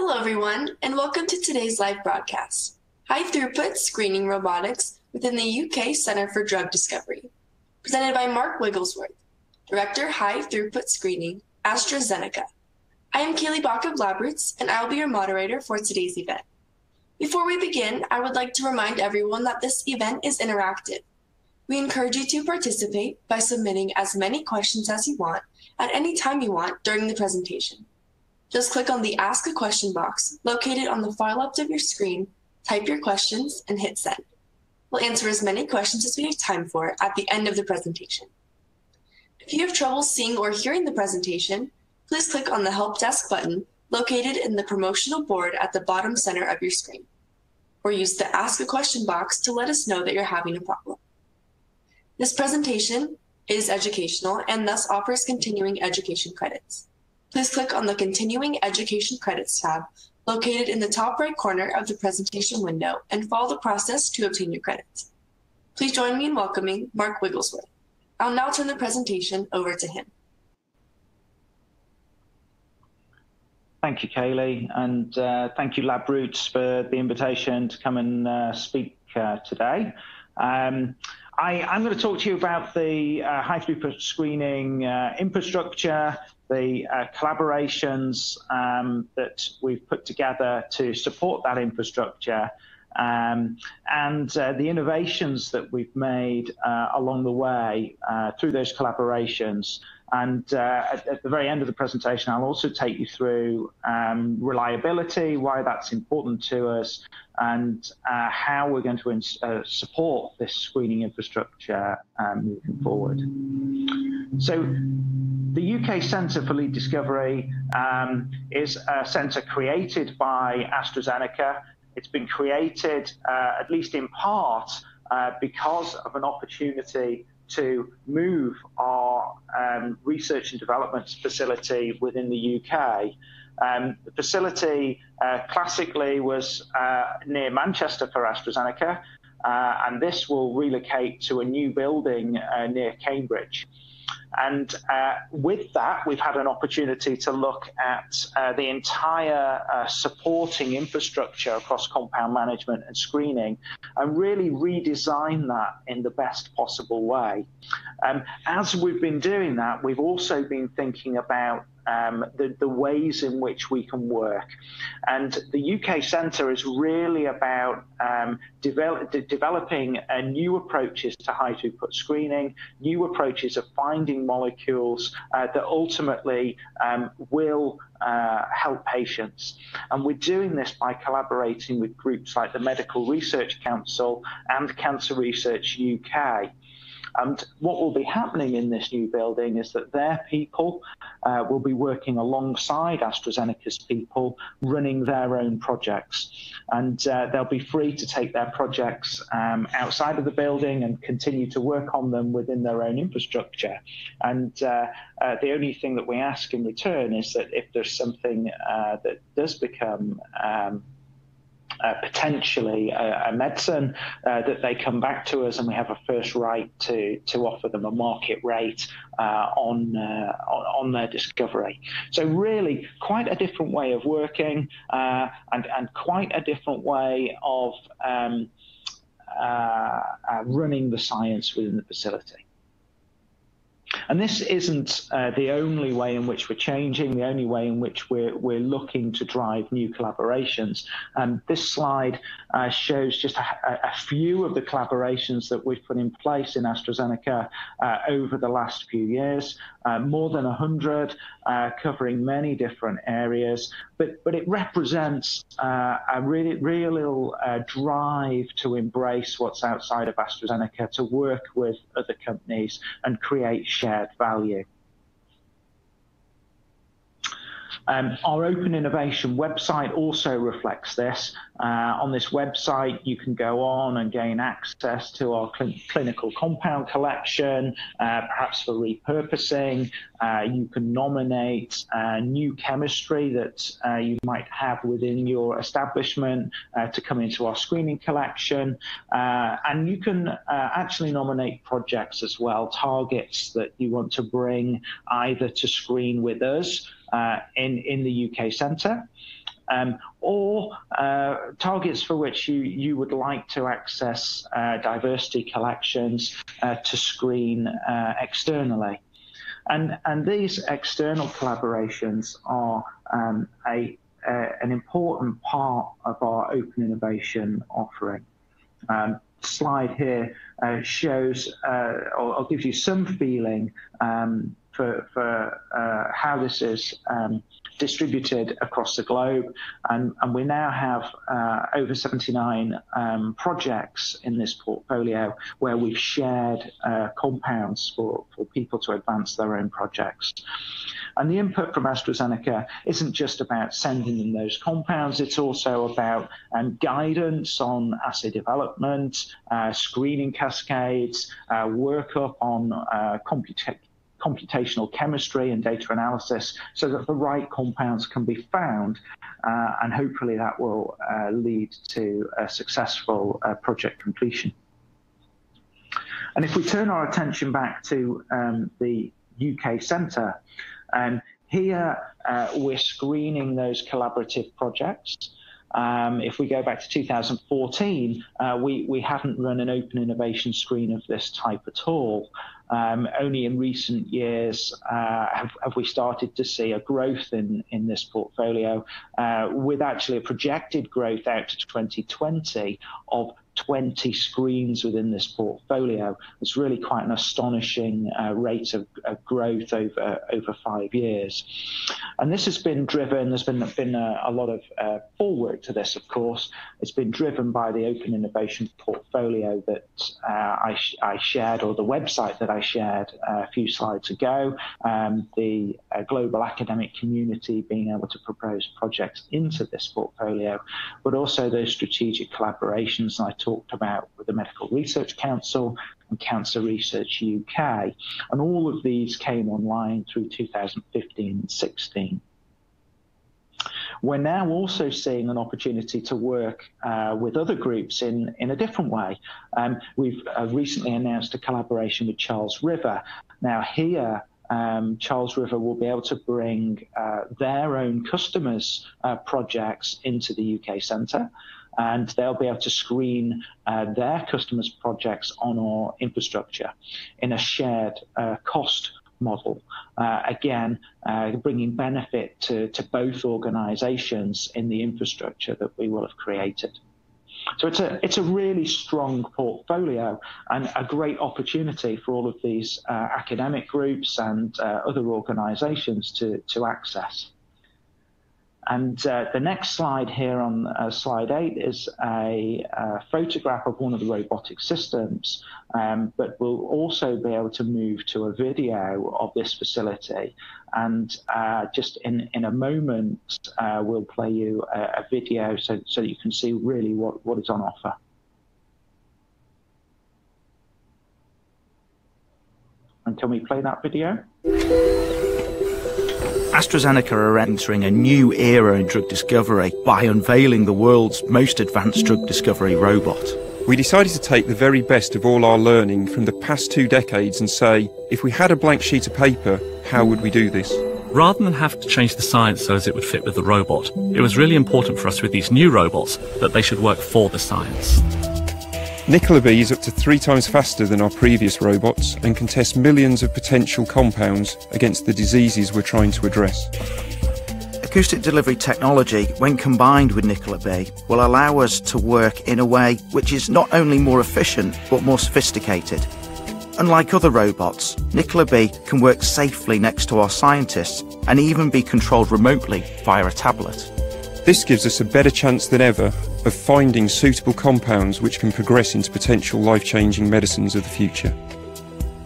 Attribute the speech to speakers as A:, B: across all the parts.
A: Hello, everyone, and welcome to today's live broadcast, High Throughput Screening Robotics within the UK Centre for Drug Discovery, presented by Mark Wigglesworth, Director, High Throughput Screening, AstraZeneca. I am Kaylee Bach of LabRoots, and I will be your moderator for today's event. Before we begin, I would like to remind everyone that this event is interactive. We encourage you to participate by submitting as many questions as you want at any time you want during the presentation. Just click on the Ask a Question box located on the far left of your screen, type your questions, and hit send. We'll answer as many questions as we have time for at the end of the presentation. If you have trouble seeing or hearing the presentation, please click on the Help Desk button located in the promotional board at the bottom center of your screen, or use the Ask a Question box to let us know that you're having a problem. This presentation is educational and thus offers continuing education credits. Please click on the Continuing Education Credits tab located in the top right corner of the presentation window and follow the process to obtain your credits. Please join me in welcoming Mark Wigglesworth. I'll now turn the presentation over to him.
B: Thank you, Kaylee, and uh, thank you, LabRoots, for the invitation to come and uh, speak uh, today. Um, I, am going to talk to you about the uh, high throughput screening uh, infrastructure, the uh, collaborations um, that we've put together to support that infrastructure, um, and uh, the innovations that we've made uh, along the way uh, through those collaborations. And uh, at, at, the very end of the presentation, I'll also take you through um, reliability, why that's important to us, and uh, how we're going to support this screening infrastructure moving forward. So the UK Centre for Lead Discovery um, is a centre created by AstraZeneca. It's been created, uh, at least in part, uh, because of an opportunity to move our um, research and development facility within the UK. Um, the facility uh, classically was uh, near Manchester for AstraZeneca, uh, and this will relocate to a new building uh, near Cambridge. And uh, with that, we've had an opportunity to look at uh, the entire uh, supporting infrastructure across compound management and screening and really redesign that in the best possible way. Um, as we've been doing that, we've also been thinking about um, the, the ways in which we can work. And the UK Centre is really about um, develop, de developing uh, new approaches to high throughput screening, new approaches of finding molecules uh, that ultimately um, will uh, help patients. And we're doing this by collaborating with groups like the Medical Research Council and Cancer Research UK. And what will be happening in this new building is that their people uh, will be working alongside AstraZeneca's people, running their own projects. And uh, they'll be free to take their projects um, outside of the building and continue to work on them within their own infrastructure. And uh, uh the only thing that we ask in return is that if there's something uh, that does become um, uh, potentially a, a medicine, uh, that they come back to us and we have a first right to, to offer them a market rate uh, on, uh, on, their discovery. So really quite a different way of working uh, and, and quite a different way of um, uh, running the science within the facility. And this isn't uh, the only way in which we're changing, the only way in which we're, we're looking to drive new collaborations. Um, this slide uh, shows just a, a, few of the collaborations that we've put in place in AstraZeneca uh, over the last few years, uh, more than 100, uh, covering many different areas. But, but it represents uh, a really, real drive to embrace what's outside of AstraZeneca, to work with other companies and create shared value. Um, our Open Innovation website also reflects this. Uh, on this website, you can go on and gain access to our cl clinical compound collection, uh, perhaps for repurposing. Uh, you can nominate uh, new chemistry that uh, you might have within your establishment uh, to come into our screening collection. and you can actually nominate projects as well, targets that you want to bring either to screen with us uh, in, in the UK centre um, or uh, targets for which you, you would like to access uh, diversity collections uh, to screen uh, externally. And, and these external collaborations are um, a, an important part of our open innovation offering. Um, slide here uh, shows uh, or, or, gives you some feeling um, for, for uh, how this is um, distributed across the globe. And, and we now have uh, over 79 um, projects in this portfolio where we've shared uh, compounds for, for people to advance their own projects. And the input from AstraZeneca isn't just about sending them those compounds, it's also about um, guidance on assay development, uh, screening cascades, uh, workup on uh, computational chemistry and data analysis so that the right compounds can be found uh, and hopefully that will uh, lead to a successful uh, project completion. And if we turn our attention back to um, the UK Centre, um, here uh, we're screening those collaborative projects. Um, if we go back to 2014, uh, we, we haven't run an open innovation screen of this type at all. Um, only in recent years uh, have, have, we started to see a growth in, in this portfolio, uh, with actually a projected growth out to 2020 of 20 screens within this portfolio. It's really quite an astonishing uh, rate of, of, growth over over five years. And this has been driven, there's been, been a, a lot of uh, forward to this, of course. It's been driven by the open innovation portfolio that uh, I, sh- I, shared, or the website that I shared uh, a few slides ago. Um, the uh, global academic community being able to propose projects into this portfolio, but also those strategic collaborations I about with the Medical Research Council and Cancer Research UK. And all of these came online through 2015 and 16. We're now also seeing an opportunity to work uh, with other groups in, in a different way. Um, we've uh, recently announced a collaboration with Charles River. Now, here, um, Charles River will be able to bring uh, their own customers' uh, projects into the UK Centre and they'll be able to screen uh, their customers' projects on our infrastructure in a shared uh, cost model. Uh, again, uh, bringing benefit to, to both organizations in the infrastructure that we will have created. So it's a it's a really strong portfolio and a great opportunity for all of these uh, academic groups and uh, other organisations to to access. And uh, the next slide here on uh, slide eight is a, a, photograph of one of the robotic systems, um, but we'll also be able to move to a video of this facility. And uh, just in, in a moment, uh, we'll play you a, a, video so, so you can see really what, what is on offer. And can we play that video?
C: AstraZeneca are entering a new era in drug discovery by unveiling the world's most advanced drug discovery robot.
D: We decided to take the very best of all our learning from the past two decades and say, if we had a blank sheet of paper, how would we do this?
E: Rather than have to change the science so as it would fit with the robot, it was really important for us with these new robots that they should work for the science.
D: Nicola B is up to three times faster than our previous robots and can test millions of potential compounds against the diseases we're trying to address.
C: Acoustic delivery technology, when combined with Nicola B, will allow us to work in a way which is not only more efficient but more sophisticated. Unlike other robots, Nicola B can work safely next to our scientists and even be controlled remotely via a tablet.
D: This gives us a better chance than ever of finding suitable compounds which can progress into potential life changing medicines of the future.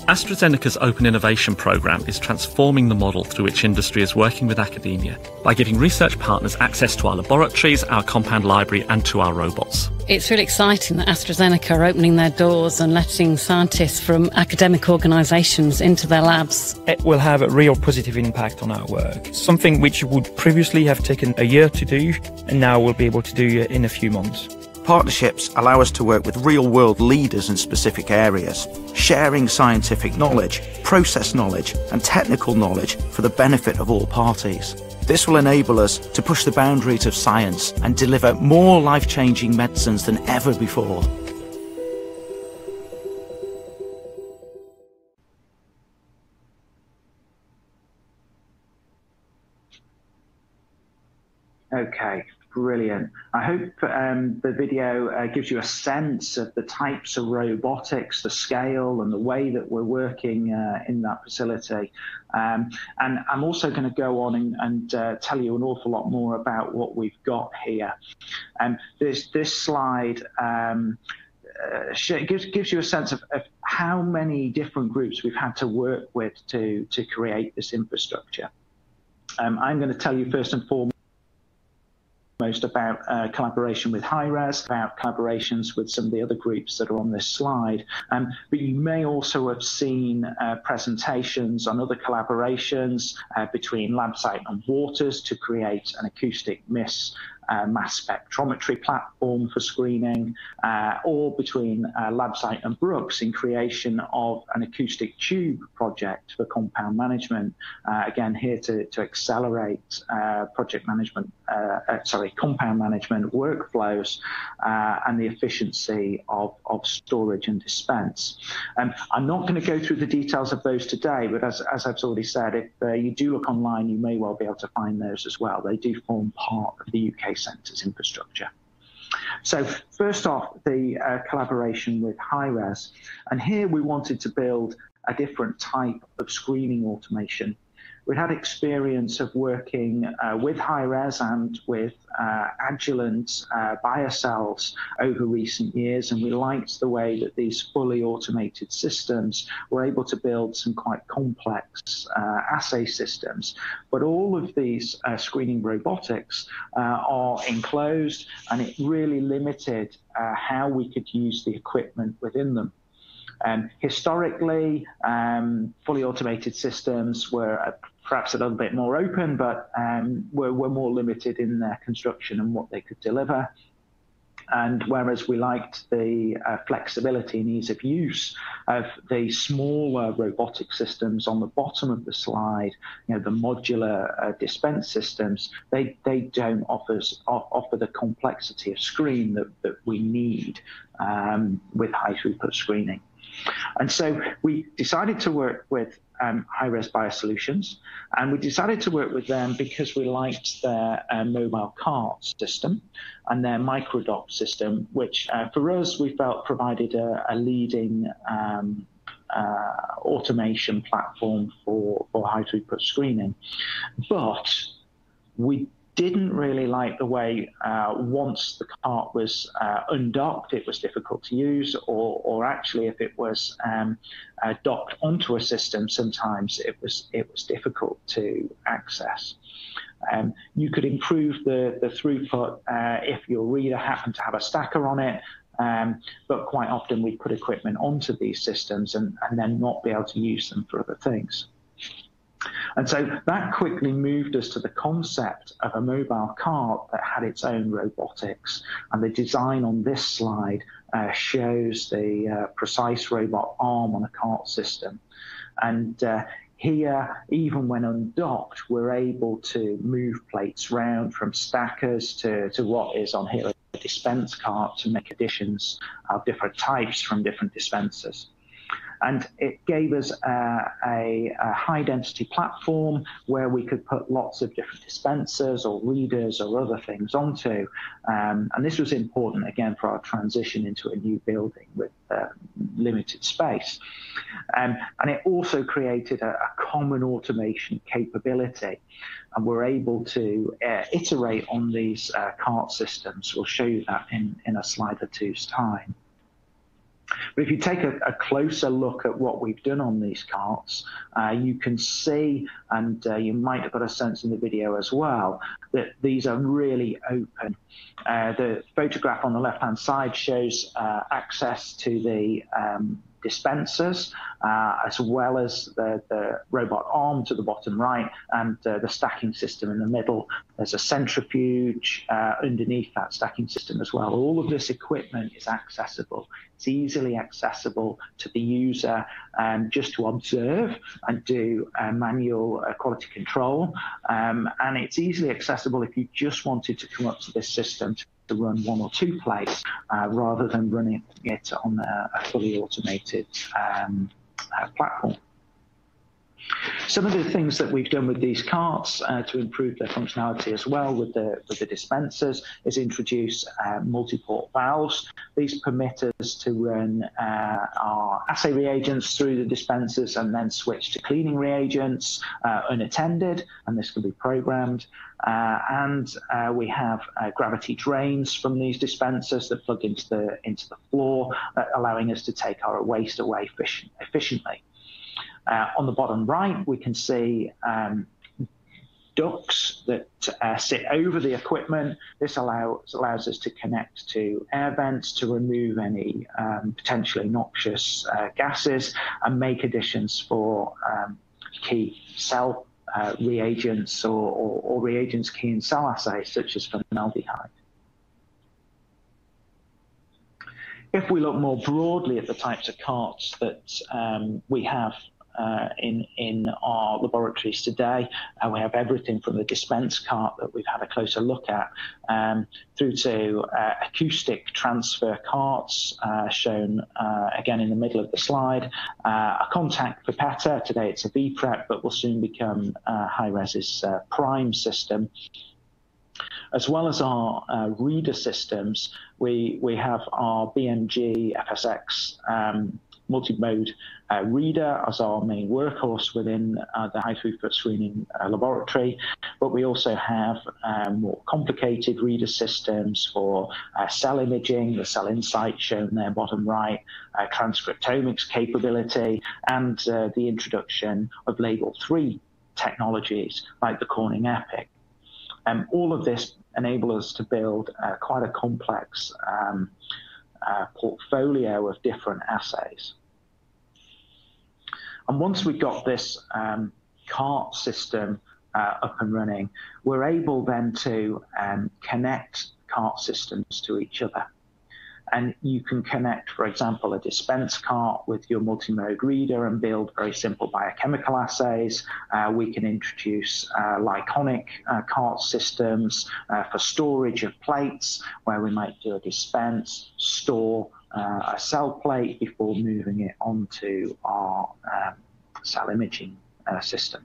E: AstraZeneca's Open Innovation Programme is transforming the model through which industry is working with academia by giving research partners access to our laboratories, our compound library, and to our robots.
F: It's really exciting that AstraZeneca are opening their doors and letting scientists from academic organisations into their labs.
G: It will have a real positive impact on our work. Something which would previously have taken a year to do, and now we'll be able to do it in a few months.
C: Partnerships allow us to work with real world leaders in specific areas, sharing scientific knowledge, process knowledge, and technical knowledge for the benefit of all parties. This will enable us to push the boundaries of science and deliver more life changing medicines than ever before.
B: Okay, brilliant. I hope um, the video uh, gives you a sense of the types of robotics, the scale, and the way that we're working uh, in that facility. Um, and I'm also going to go on and, and uh, tell you an awful lot more about what we've got here. Um, this, this slide um, uh, gives, gives you a sense of, of how many different groups we've had to work with to, to create this infrastructure. Um, I'm going to tell you first and foremost most about uh, collaboration with HighRes, about collaborations with some of the other groups that are on this slide. Um, but you may also have seen uh, presentations on other collaborations uh, between Labcyte and Waters to create an acoustic MISS uh, mass spectrometry platform for screening, uh, or between uh, Labcyte and Brooks in creation of an acoustic tube project for compound management. Uh, again, here to, to accelerate uh, project management, uh, sorry, compound management workflows and the efficiency of, of storage and dispense. Um, I'm not going to go through the details of those today, but as, as I've already said, if you do look online, you may well be able to find those as well. They do form part of the UK centres infrastructure. So first off, the uh, collaboration with HighRes. And here we wanted to build a different type of screening automation We'd had experience of working uh, with HighRes and with uh, Agilent uh, BioCels over recent years, and we liked the way that these fully automated systems were able to build some quite complex uh, assay systems. But all of these uh, screening robotics uh, are enclosed, and it really limited how we could use the equipment within them. Um, historically, um, fully automated systems were perhaps a little bit more open, but um, were, were more limited in their construction and what they could deliver. And whereas we liked the uh, flexibility and ease of use of the smaller robotic systems on the bottom of the slide, you know, the modular uh, dispense systems, they, they don't offer, offer the complexity of screen that, that we need um, with high throughput screening. And so we decided to work with um, HighRes Biosolutions, and we decided to work with them because we liked their uh, mobile cart system and their MicroDock system, which uh, for us we felt provided a, a leading um, uh, automation platform for, for high throughput screening. But we didn't really like the way uh, once the cart was uh, undocked, it was difficult to use, or, or actually if it was um, uh, docked onto a system, sometimes it was it was difficult to access. Um, you could improve the, the throughput uh, if your reader happened to have a stacker on it, um, but quite often we put equipment onto these systems and, and then not be able to use them for other things. And so that quickly moved us to the concept of a mobile cart that had its own robotics. And the design on this slide uh, shows the uh, precise robot arm on a cart system. And uh, here, even when undocked, we're able to move plates round from stackers to, to what is on here a dispense cart to make additions of different types from different dispensers. And it gave us a, a, a, high density platform where we could put lots of different dispensers or readers or other things onto. Um, and this was important again for our transition into a new building with uh, limited space. Um, and it also created a, a, common automation capability. And we're able to uh, iterate on these uh, cart systems. We'll show you that in, in a slide or two's time. But if you take a, a, closer look at what we've done on these carts, uh, you can see, and uh, you might have got a sense in the video as well, that these are really open. Uh, the photograph on the left-hand side shows uh, access to the um, dispensers, uh, as well as the, the, robot arm to the bottom right and uh, the stacking system in the middle. There's a centrifuge uh, underneath that stacking system as well. All of this equipment is accessible. It's easily accessible to the user um, just to observe and do manual uh, quality control. Um, and it's easily accessible if you just wanted to come up to this system to to run one or two plates uh, rather than running it on a, a fully automated um, uh, platform. Some of the things that we've done with these carts uh, to improve their functionality as well with the, with the dispensers is introduce uh, multi-port valves. These permit us to run uh, our assay reagents through the dispensers and then switch to cleaning reagents uh, unattended, and this can be programmed. Uh, and uh, we have gravity drains from these dispensers that plug into the into the floor, allowing us to take our waste away efficient, efficiently. Uh, on the bottom right, we can see um, ducts that uh, sit over the equipment. This allows, allows us to connect to air vents to remove any um, potentially noxious uh, gases and make additions for um, key cell uh, reagents or, or, or, reagents key in cell assays, such as formaldehyde. If we look more broadly at the types of carts that um, we have uh, in in our laboratories today. Uh, we have everything from the dispense cart that we've had a closer look at, um, through to uh, acoustic transfer carts, uh, shown uh, again in the middle of the slide. Uh, a contact pipetter, today it's a VPREP, but will soon become HighRes's Prime system. As well as our reader systems, we, we have our BMG FSX um, multi-mode uh, reader as our main workhorse within uh, the high throughput screening uh, laboratory, but we also have um, more complicated reader systems for uh, cell imaging, the CellInsight shown there bottom right, uh, transcriptomics capability, and the introduction of label three technologies like the Corning EPIC. Um, all of this enable us to build quite a complex um, portfolio of different assays. And once we got this um, cart system uh, up and running, we're able then to um, connect cart systems to each other. And you can connect, for example, a dispense cart with your multi-mode reader and build very simple biochemical assays. Uh, we can introduce uh, Liconic uh, cart systems uh, for storage of plates, where we might do a dispense, store uh, a cell plate before moving it onto our um, cell imaging uh, system.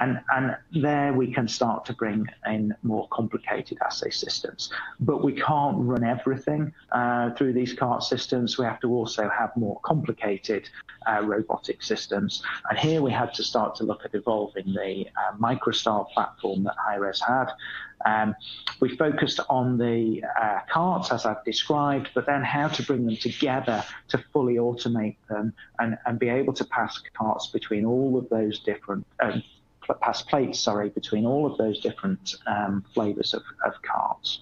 B: And, and there we can start to bring in more complicated assay systems. But we can't run everything uh, through these CART systems. We have to also have more complicated uh, robotic systems. And here we had to start to look at evolving the uh, MicroStar platform that HighRes had. Um, we focused on the uh, carts, as I've described, but then how to bring them together to fully automate them and, and be able to pass carts between all of those different um, pass plates, sorry, between all of those different um, flavors of, of carts.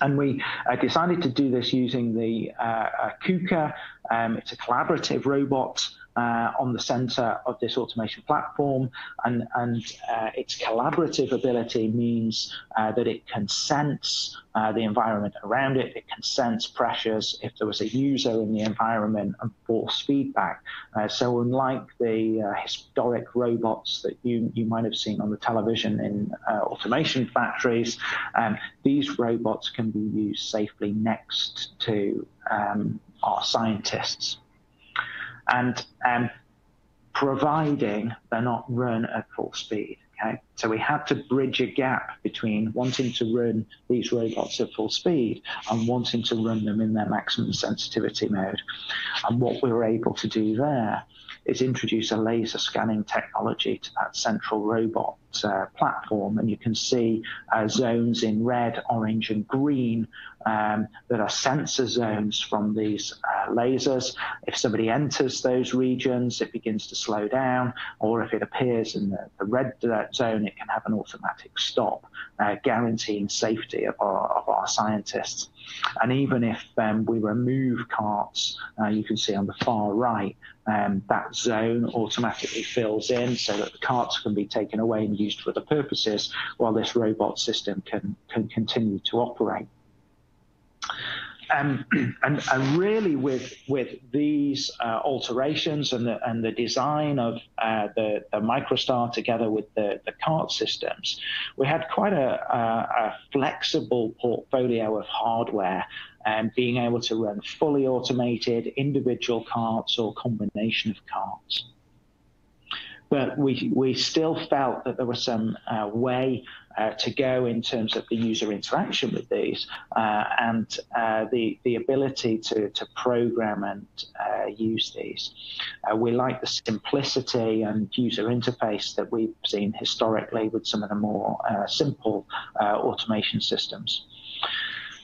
B: And we uh, decided to do this using the uh, uh KUKA. Um, it's a collaborative robot uh, on the center of this automation platform. And, and uh, its collaborative ability means uh, that it can sense uh, the environment around it, it can sense pressures if there was a user in the environment and force feedback. Uh, so, unlike the uh, historic robots that you, you might have seen on the television in automation factories, um, these robots can be used safely next to um, our scientists and um, providing they're not run at full speed. Okay, so we had to bridge a gap between wanting to run these robots at full speed and wanting to run them in their maximum sensitivity mode. And what we were able to do there is introduce a laser scanning technology to that central robot uh, platform, and you can see uh, zones in red, orange, and green um, that are sensor zones from these uh, lasers. If somebody enters those regions, it begins to slow down, or if it appears in the, the red zone, it can have an automatic stop, uh, guaranteeing safety of our, of our scientists. And even if um, we remove carts, uh, you can see on the far right, um, that zone automatically fills in so that the carts can be taken away and used for other purposes while this robot system can, can continue to operate. Um, and, and, really with with these uh, alterations and the and the design of uh, the, the MicroStar together with the, the cart systems, we had quite a, a, a flexible portfolio of hardware and being able to run fully automated individual carts or combination of carts but we we still felt that there was some uh, way uh, to go in terms of the user interaction with these uh, and uh, the the ability to to program and uh, use these. Uh, we like the simplicity and user interface that we've seen historically with some of the more simple automation systems.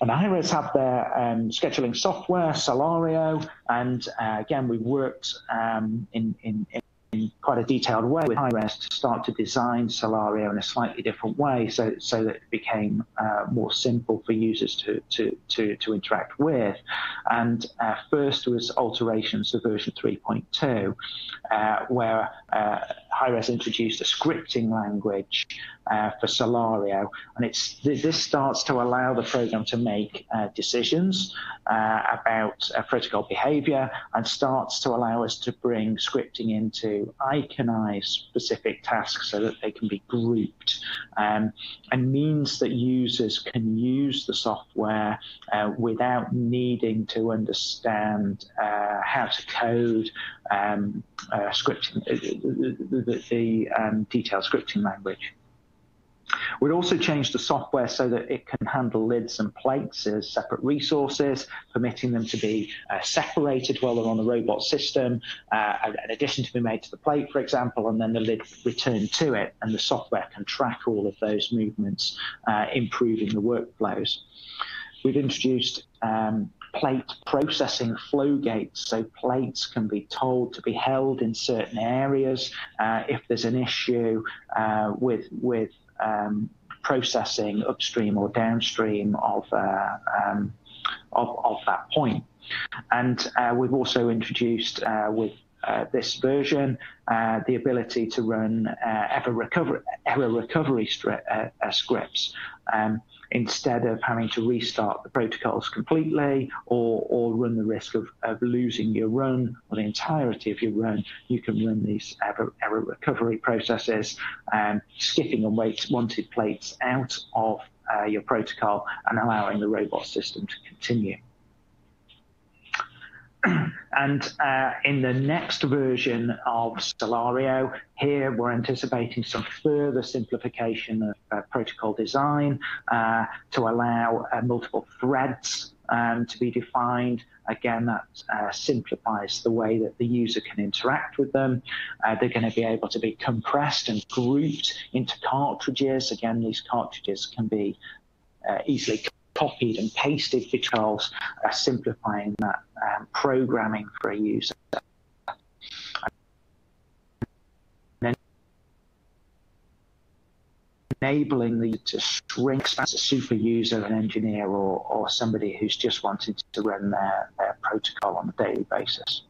B: And HighRes have their um, scheduling software, Cellario, and again, we worked um, in, in, in in quite a detailed way with HighRes to start to design Cellario in a slightly different way so, so that it became uh, more simple for users to, to, to, to interact with. And uh, first was alterations to version 3.2, uh, where uh, HighRes introduced a scripting language uh, for Cellario. And it's this starts to allow the program to make uh, decisions uh, about uh, protocol behavior and starts to allow us to bring scripting into iconize specific tasks so that they can be grouped um, and means that users can use the software uh, without needing to understand uh, how to code um, scripting, the um, detailed scripting language. We'd also changed the software so that it can handle lids and plates as separate resources, permitting them to be uh, separated while they're on the robot system, uh, an addition to be made to the plate, for example, and then the lid returned to it, and the software can track all of those movements, uh, improving the workflows. We've introduced um, plate processing flow gates. So plates can be told to be held in certain areas uh, if there's an issue uh, with with um, processing upstream or downstream of, uh, um, of, of, that point. And uh, we've also introduced uh, with uh, this version, uh, the ability to run uh, error, recovery, error recovery scripts. Um, instead of having to restart the protocols completely or, or run the risk of, of losing your run or the entirety of your run, you can run these error, error recovery processes, um, skipping unwanted plates out of uh, your protocol and allowing the robot system to continue. And uh, in the next version of Cellario, here we're anticipating some further simplification of uh, protocol design uh, to allow uh, multiple threads um, to be defined. Again, that uh, simplifies the way that the user can interact with them. Uh, they're going to be able to be compressed and grouped into cartridges. Again, these cartridges can be easily copied and pasted because uh, simplifying that um, programming for a user. enabling the to shrink as a super user, an engineer, or, or somebody who's just wanting to run their, their protocol on a daily basis.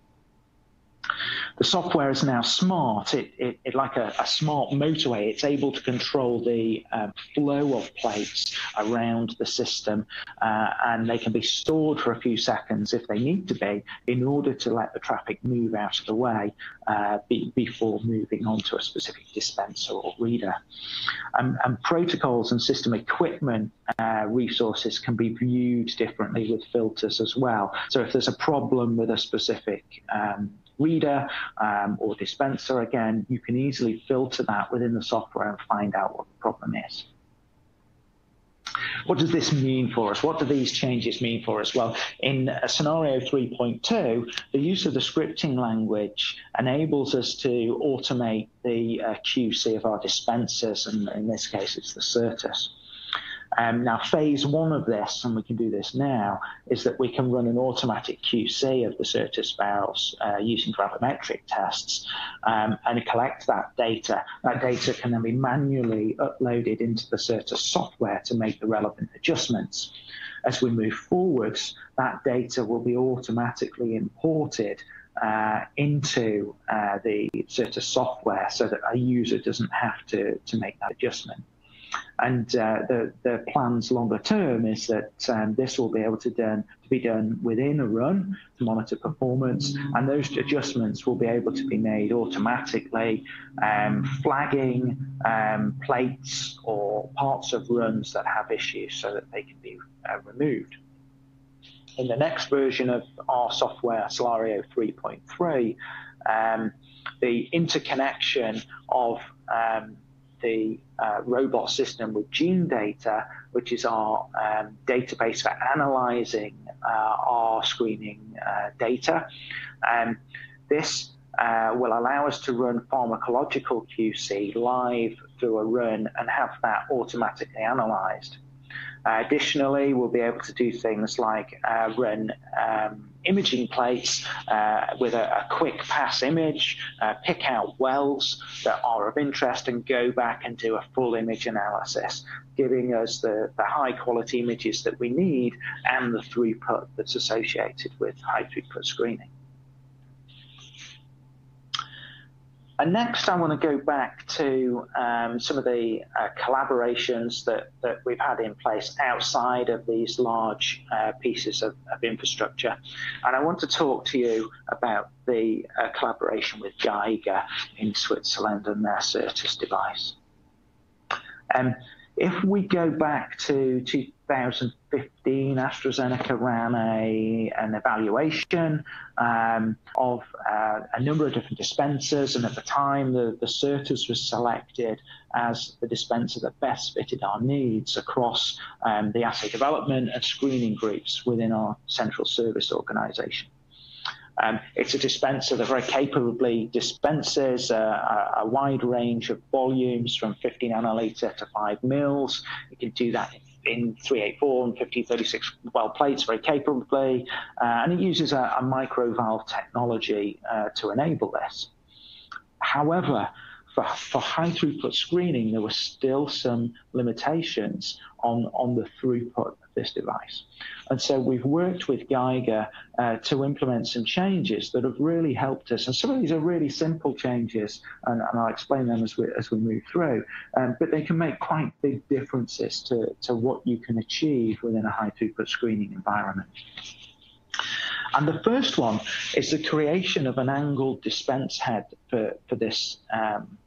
B: The software is now smart. It, it, it like a, a, smart motorway. It's able to control the um, flow of plates around the system, uh, and they can be stored for a few seconds if they need to be, in order to let the traffic move out of the way uh, be, before moving on to a specific dispenser or reader. Um, and protocols and system equipment uh, resources can be viewed differently with filters as well. So if there's a problem with a specific um, reader um, or dispenser, again, you can easily filter that within the software and find out what the problem is. what does this mean for us? What do these changes mean for us? Well, in Cellario 3.2, the use of the scripting language enables us to automate the uh, QC of our dispensers, and in this case, it's the Certus. Um, now, phase one of this, and we can do this now, is that we can run an automatic QC of the Certus barrels uh, using gravimetric tests um, and collect that data. That data can then be manually uploaded into the Certus software to make the relevant adjustments. As we move forwards, that data will be automatically imported uh, into uh, the Certus software so that a user doesn't have to, to make that adjustment. And uh, the, the plans longer term is that um, this will be able to, done, to be done within a run to monitor performance, and those adjustments will be able to be made automatically, um, flagging um, plates or parts of runs that have issues so that they can be uh, removed. In the next version of our software, Cellario 3.3, um, the interconnection of um, the uh, robot system with Genedata, which is our um, database for analyzing uh, our screening uh, data. Um, this uh, will allow us to run pharmacological QC live through a run and have that automatically analyzed. Additionally, we'll be able to do things like uh, run um, imaging plates uh, with a, a, quick pass image, uh, pick out wells that are of interest, and go back and do a full image analysis, giving us the, the high quality images that we need and the throughput that's associated with high throughput screening. And next, I want to go back to um, some of the uh, collaborations that, that we've had in place outside of these large uh, pieces of, of, infrastructure. And I want to talk to you about the uh, collaboration with Gyger in Switzerland and their Certus device. Um, if we go back to 2015, AstraZeneca ran a, an evaluation um, of uh, a number of different dispensers, and at the time, the, the Certus was selected as the dispenser that best fitted our needs across um, the assay development and screening groups within our central service organisation. Um, it's a dispenser that very capably dispenses a, a, wide range of volumes from 50 nanoliter to 5 mils. It can do that in 384 and 5036 well plates very capably, uh, and it uses a, a micro valve technology uh, to enable this. However, for, for high throughput screening, there were still some limitations on, on the throughput this device. And so we've worked with Gyger uh, to implement some changes that have really helped us. And some of these are really simple changes, and, and I'll explain them as we, as we move through. Um, but they can make quite big differences to, to what you can achieve within a high throughput screening environment. And the first one is the creation of an angled dispense head for, for this um,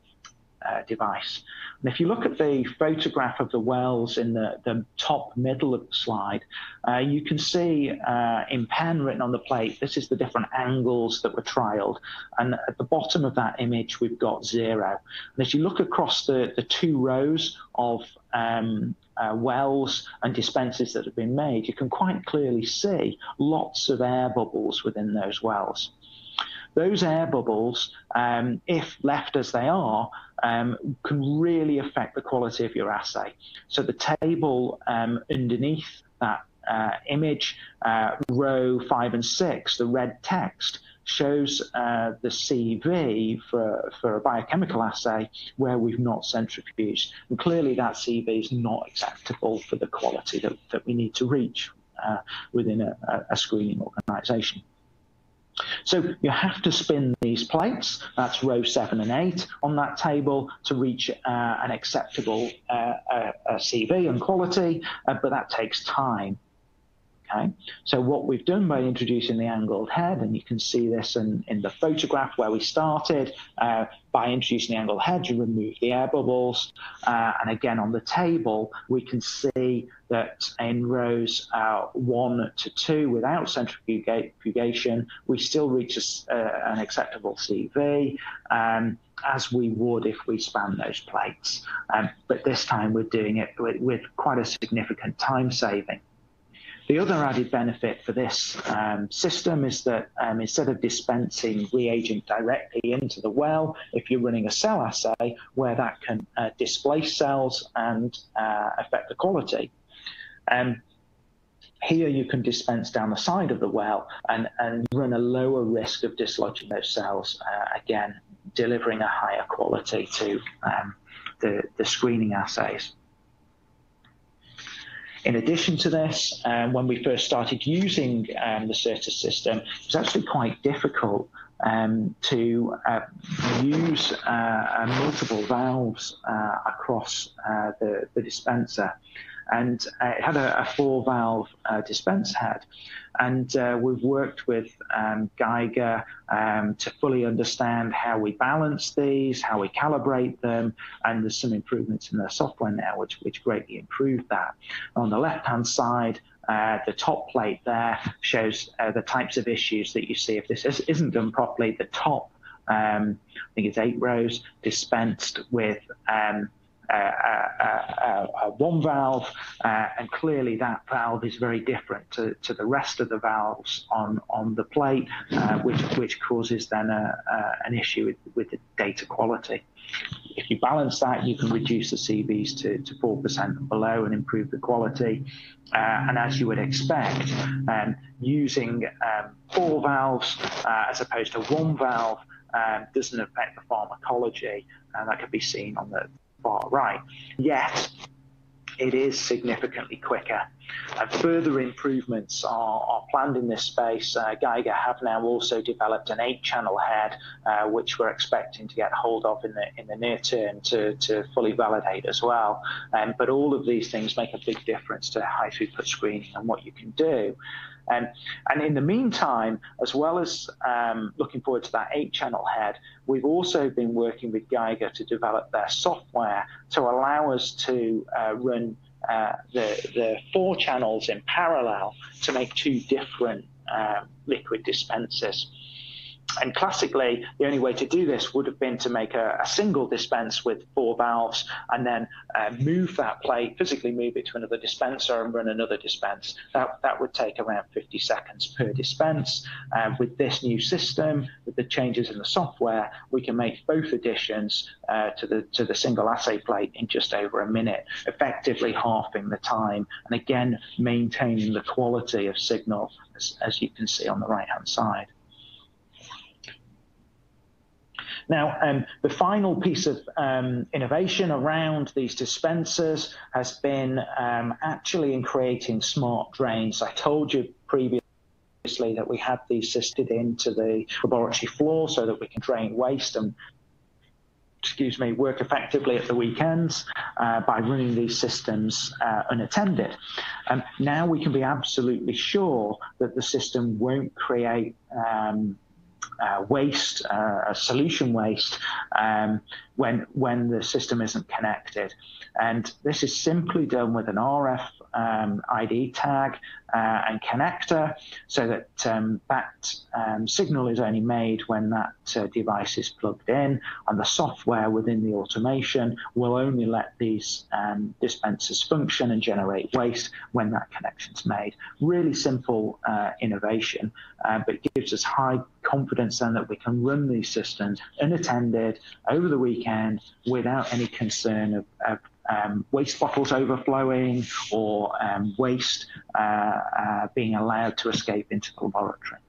B: uh, device. And if you look at the photograph of the wells in the, the top middle of the slide, uh, you can see uh, in pen written on the plate, this is the different angles that were trialed. And at the bottom of that image, we've got zero. And as you look across the, the two rows of um, uh, wells and dispensers that have been made, you can quite clearly see lots of air bubbles within those wells. Those air bubbles, um, if left as they are, um, can really affect the quality of your assay. So the table um, underneath that uh, image, uh, row five and six, the red text, shows uh, the CV for, for a biochemical assay where we've not centrifuged. And clearly that CV is not acceptable for the quality that, that we need to reach uh, within a, a screening organisation. So you have to spin these plates, that's row seven and eight on that table to reach uh, an acceptable uh, uh, CV and quality, uh, but that takes time. Okay, so what we've done by introducing the angled head, and you can see this in, in the photograph where we started, uh, by introducing the angled head, you remove the air bubbles. Uh, and again, on the table, we can see that in rows uh, one to two, without centrifugation, we still reach a, uh, an acceptable CV. Um, as we would if we span those plates. Um, but this time we're doing it with, with quite a significant time saving. The other added benefit for this um, system is that um, instead of dispensing reagent directly into the well, if you're running a cell assay where that can uh, displace cells and uh, affect the quality, um, here you can dispense down the side of the well and, and run a lower risk of dislodging those cells, uh, again, delivering a higher quality to um, the, the screening assays. In addition to this, um, when we first started using um, the Certus system, it was actually quite difficult um, to uh, use uh, uh multiple valves uh, across uh, the, the dispenser and uh, it had a, a four valve uh, dispense head. And uh, we've worked with um, Gyger um, to fully understand how we balance these, how we calibrate them, and there's some improvements in the software now, which, which greatly improved that. On the left hand side, uh, the top plate there shows uh, the types of issues that you see if this is, isn't done properly. The top, um, I think it's eight rows, dispensed with um, one valve, uh, and clearly that valve is very different to, to the rest of the valves on, on the plate, uh, which, which causes then a, a, an issue with, with the data quality. If you balance that, you can reduce the CVs to, to 4% and below and improve the quality. Uh, and as you would expect, um, using um, four valves uh, as opposed to one valve um, doesn't affect the pharmacology, and that can be seen on the far right. Yet, it is significantly quicker. And further improvements are, are planned in this space. Uh, Gyger have now also developed an eight-channel head, uh, which we're expecting to get hold of in the in the near term to, to fully validate as well. Um, but all of these things make a big difference to high throughput screening and what you can do. Um, and in the meantime, as well as um, looking forward to that eight channel head, we've also been working with Gyger to develop their software to allow us to uh, run uh, the, the four channels in parallel to make two different uh, liquid dispensers. And classically, the only way to do this would have been to make a, a single dispense with four valves and then uh, move that plate, physically move it to another dispenser and run another dispense. That, that would take around 50 seconds per dispense. Uh, with this new system, with the changes in the software, we can make both additions uh, to, the, to the single assay plate in just over a minute, effectively halving the time and again maintaining the quality of signal as, as you can see on the right hand side. Now, um, the final piece of um, innovation around these dispensers has been um, actually in creating smart drains. I told you previously that we had these systed into the laboratory floor so that we can drain waste and excuse me, work effectively at the weekends uh, by running these systems uh, unattended. Um, now we can be absolutely sure that the system won't create um, waste, uh, solution waste, um, when when the system isn't connected. And this is simply done with an RF um, ID tag uh, and connector so that um, that um, signal is only made when that uh, device is plugged in and the software within the automation will only let these um, dispensers function and generate waste when that connection is made. Really simple uh, innovation, uh, but gives us high confidence then that we can run these systems unattended over the weekend without any concern of, of um, waste bottles overflowing or um, waste uh, uh, being allowed to escape into the laboratory.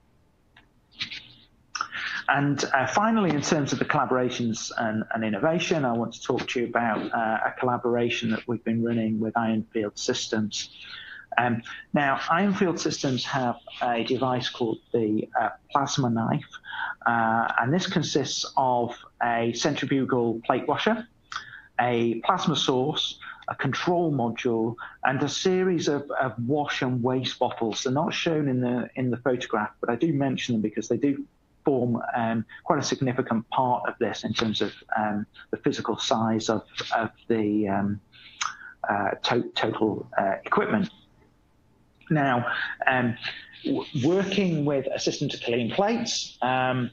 B: And uh, finally, in terms of the collaborations and, and, innovation, I want to talk to you about uh, a collaboration that we've been running with IonField Systems. Um, now, IonField Systems have a device called the uh, plasma knife, uh, and this consists of a centrifugal plate washer a plasma source, a control module, and a series of, of wash and waste bottles. They're not shown in the in the photograph, but I do mention them because they do form um, quite a significant part of this in terms of um, the physical size of, of the um, uh, to total uh, equipment. Now, um, working with a system to clean plates, um,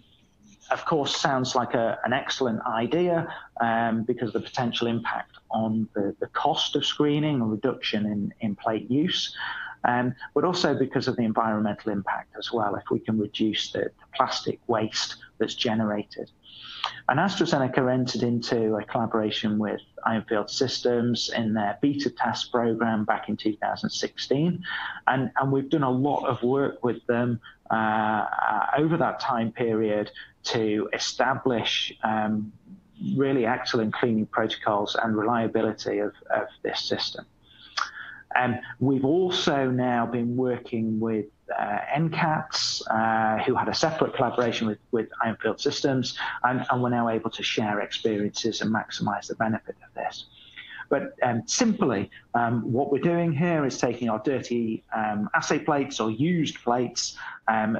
B: of course, sounds like a, an excellent idea um, because of the potential impact on the, the cost of screening and reduction in, in plate use um, but also because of the environmental impact as well, if we can reduce the, the plastic waste that's generated. And AstraZeneca entered into a collaboration with IonField Systems in their beta test program back in 2016. And, and we've done a lot of work with them uh, over that time period to establish um, really excellent cleaning protocols and reliability of, of this system. Um, we've also now been working with uh, NCATS, uh, who had a separate collaboration with, with IonField Systems, and, and we're now able to share experiences and maximize the benefit of this. But um, simply, um, what we're doing here is taking our dirty um, assay plates or used plates, um,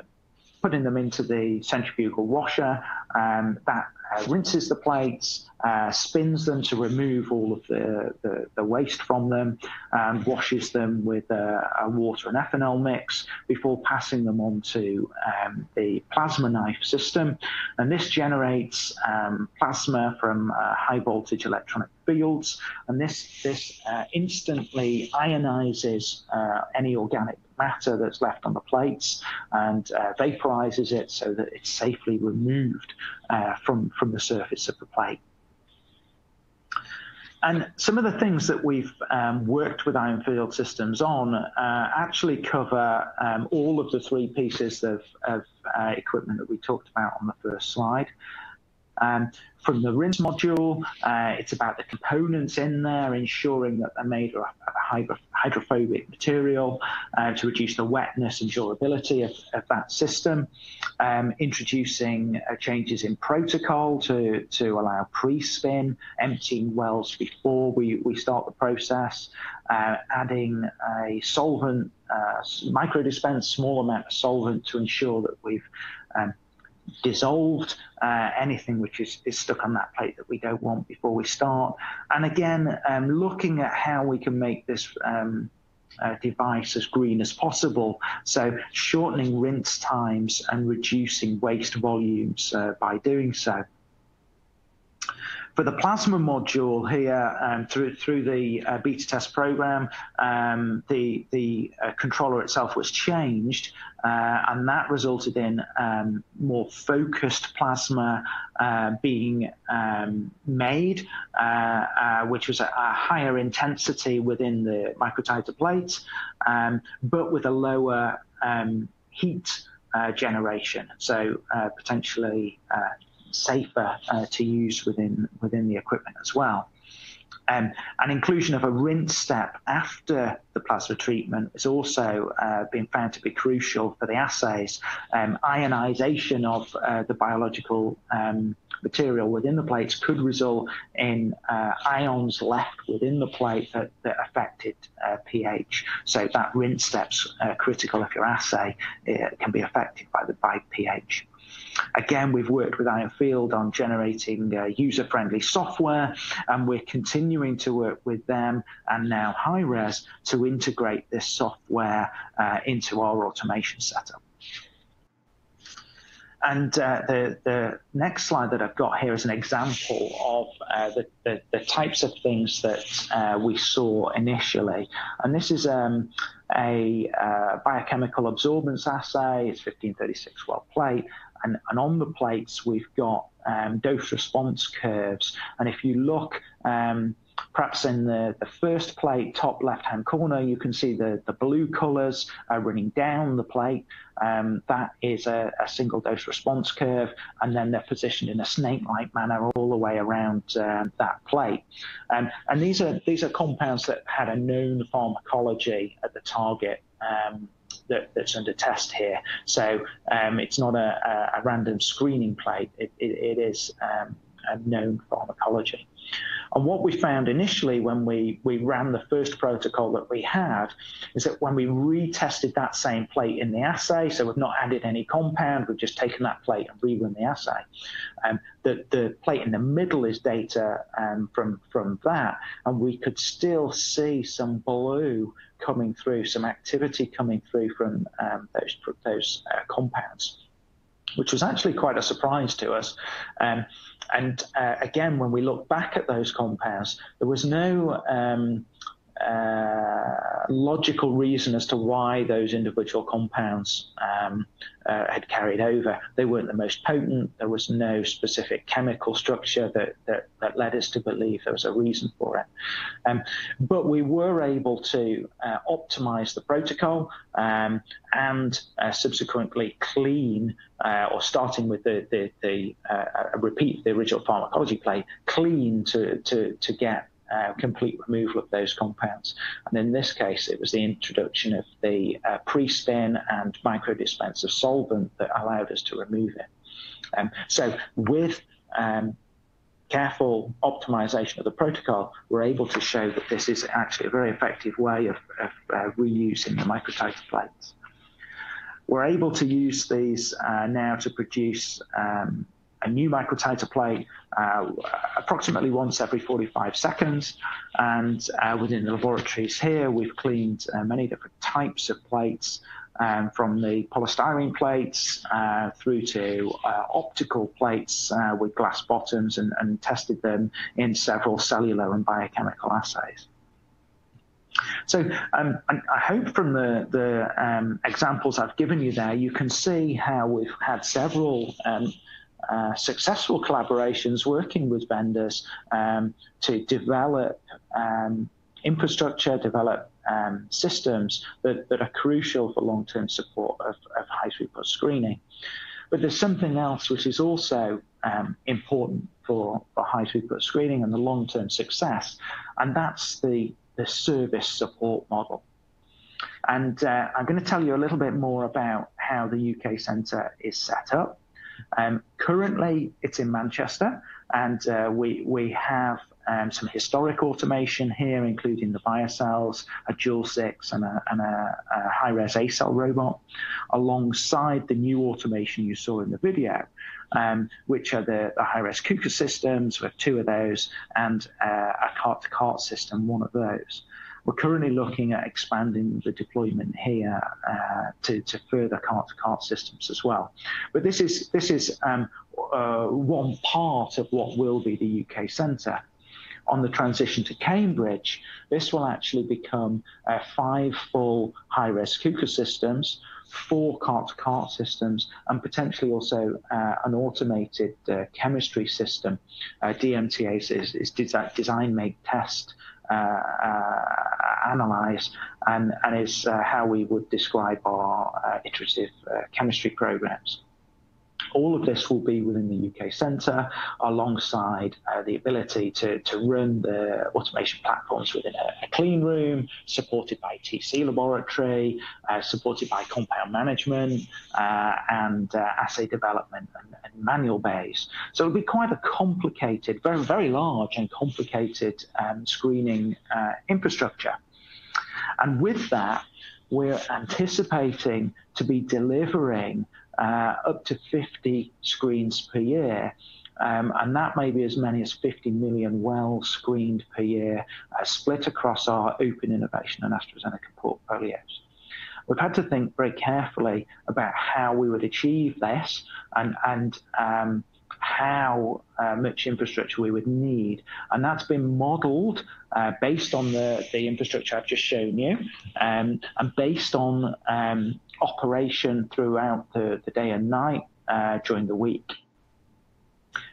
B: putting them into the centrifugal washer. Um, that uh, rinses the plates, uh, spins them to remove all of the, the, the waste from them, and washes them with a, a, water and ethanol mix before passing them on to um, the plasma knife system. And this generates um, plasma from uh, high voltage electronic fields, and this, this uh, instantly ionizes uh, any organic matter that's left on the plates and uh, vaporizes it so that it's safely removed uh, from, from the surface of the plate. And some of the things that we've um, worked with IonField Systems on uh, actually cover um, all of the three pieces of, of uh, equipment that we talked about on the first slide. Um, from the rinse module, uh, it's about the components in there, ensuring that they're made of a hydrophobic material uh, to reduce the wetness and durability of, of that system. Um, introducing uh, changes in protocol to, to allow pre-spin, emptying wells before we, we start the process, uh, adding a solvent, uh, micro dispense, small amount of solvent to ensure that we've um, dissolved uh, anything which is, is stuck on that plate that we don't want before we start. And again, um, looking at how we can make this um, uh, device as green as possible. So shortening rinse times and reducing waste volumes uh, by doing so. For the plasma module here, um, through through the uh, beta test program, um, the the uh, controller itself was changed, uh, and that resulted in um, more focused plasma uh, being um, made, uh, uh, which was a, a, higher intensity within the microtiter plate, um, but with a lower um, heat generation, so potentially safer uh, to use within within the equipment as well. Um, and inclusion of a rinse step after the plasma treatment has also uh, been found to be crucial for the assays. Um, ionization of uh, the biological um, material within the plates could result in uh, ions left within the plate that, that affected uh, pH. So that rinse step's critical if your assay uh, can be affected by the by pH. Again, we've worked with IonField on generating uh, user-friendly software, and we're continuing to work with them and now HighRes to integrate this software uh, into our automation setup. And uh, the, the next slide that I've got here is an example of uh, the, the, the, types of things that uh, we saw initially. And this is um, a uh, biochemical absorbance assay. It's 1536 well plate. And, and on the plates, we've got um, dose response curves. And if you look, um, perhaps in the, the first plate, top left hand corner, you can see the, the blue colors are running down the plate. Um, that is a, a, single dose response curve, and then they're positioned in a snake like manner all the way around uh, that plate. Um, and these are, these are compounds that had a known pharmacology at the target. Um, that, that's under test here. So um, it's not a, a, random screening plate. It, it, it is um, a known pharmacology. And what we found initially when we, we ran the first protocol that we had is that when we retested that same plate in the assay, so we've not added any compound, we've just taken that plate and rerun the assay. Um, the, the plate in the middle is data um, from, from that, and we could still see some blue coming through, some activity coming through from um, those, those uh, compounds which was actually quite a surprise to us. Um, and uh, again, when we look back at those compounds, there was no um, uh, logical reason as to why those individual compounds um, uh, had carried over. They weren't the most potent. There was no specific chemical structure that, that, that led us to believe there was a reason for it. Um, but we were able to uh, optimize the protocol um, and uh, subsequently clean, uh, or starting with the, the, the repeat the original pharmacology play, clean to, to, to get uh, complete removal of those compounds. And in this case, it was the introduction of the uh, pre-spin and microdispenser solvent that allowed us to remove it. Um, so with um, careful optimization of the protocol, we're able to show that this is actually a very effective way of, of uh, reusing the microtiter plates. We're able to use these uh, now to produce um, a new microtiter plate uh, approximately once every 45 seconds. And uh, within the laboratories here, we've cleaned uh, many different types of plates. Um, from the polystyrene plates uh, through to uh, optical plates uh, with glass bottoms and, and tested them in several cellular and biochemical assays. So um, I hope from the, the um, examples I've given you there, you can see how we've had several um, uh, successful collaborations working with vendors um, to develop um, infrastructure, develop um, systems that, that are crucial for long-term support of, of high throughput screening. But there's something else which is also um, important for, for high throughput screening and the long-term success, and that's the, the service support model. And uh, I'm going to tell you a little bit more about how the UK Centre is set up um, currently, it's in Manchester, and uh, we we have um, some historic automation here, including the BioCels, a Joule 6, and a, and a, a HighRes ACell robot, alongside the new automation you saw in the video, um, which are the, the HighRes KUKA systems, with two of those, and uh, a cart-to-cart system, one of those. We're currently looking at expanding the deployment here uh, to, to further cart-to-cart systems as well. But this is this is um, uh, one part of what will be the UK centre on the transition to Cambridge, this will actually become uh, five full HighRes KUKA systems, four cart-to-cart systems, and potentially also uh, an automated uh, chemistry system. Uh, DMTA is, is design, make, test Uh, uh, analyze and, and is uh, how we would describe our uh, iterative chemistry programs. All of this will be within the UK Centre alongside uh, the ability to, to run the automation platforms within a, a clean room, supported by TC laboratory, uh, supported by compound management uh, and uh, assay development and, and, manual bays. So it'll be quite a complicated, very, very large and complicated um, screening uh, infrastructure. And with that, we're anticipating to be delivering uh, up to 50 screens per year. Um, and that may be as many as 50 million wells screened per year, uh, split across our open innovation and AstraZeneca portfolios. We've had to think very carefully about how we would achieve this and, and um, how uh, much infrastructure we would need. And that's been modeled uh, based on the, the infrastructure I've just shown you um, and based on um, operation throughout the, the day and night uh, during the week.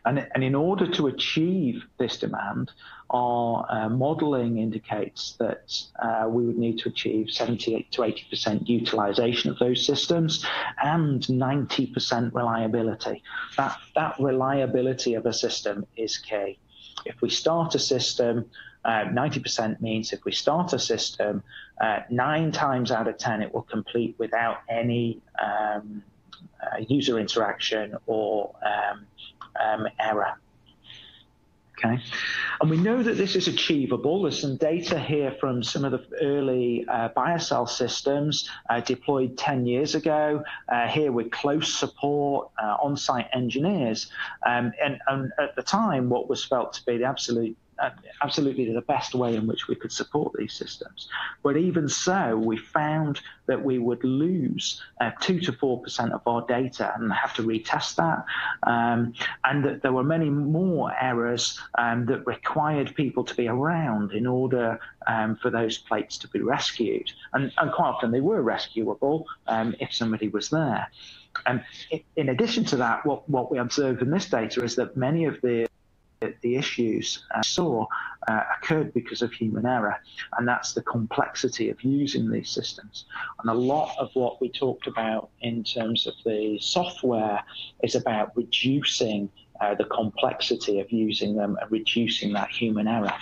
B: And, and in order to achieve this demand, our uh, modeling indicates that uh, we would need to achieve 78 to 80% utilization of those systems and 90% reliability. That, that reliability of a system is key. If we start a system, uh, 90% means if we start a system, uh, nine times out of 10 it will complete without any um, uh, user interaction or um, um, error. Okay, and we know that this is achievable. There's some data here from some of the early uh, BioCel systems uh, deployed 10 years ago, uh, here with close support, uh, on-site engineers. Um, and, and, at the time, what was felt to be the absolute uh, absolutely the best way in which we could support these systems. But even so, we found that we would lose uh, 2 to 4% of our data and have to retest that. Um, and that there were many more errors um, that required people to be around in order um, for those plates to be rescued. And, and quite often they were rescuable um, if somebody was there. And in addition to that, what, what we observe in this data is that many of the the issues uh, saw uh, occurred because of human error, and that's the complexity of using these systems. And a lot of what we talked about in terms of the software is about reducing uh, the complexity of using them and reducing that human error.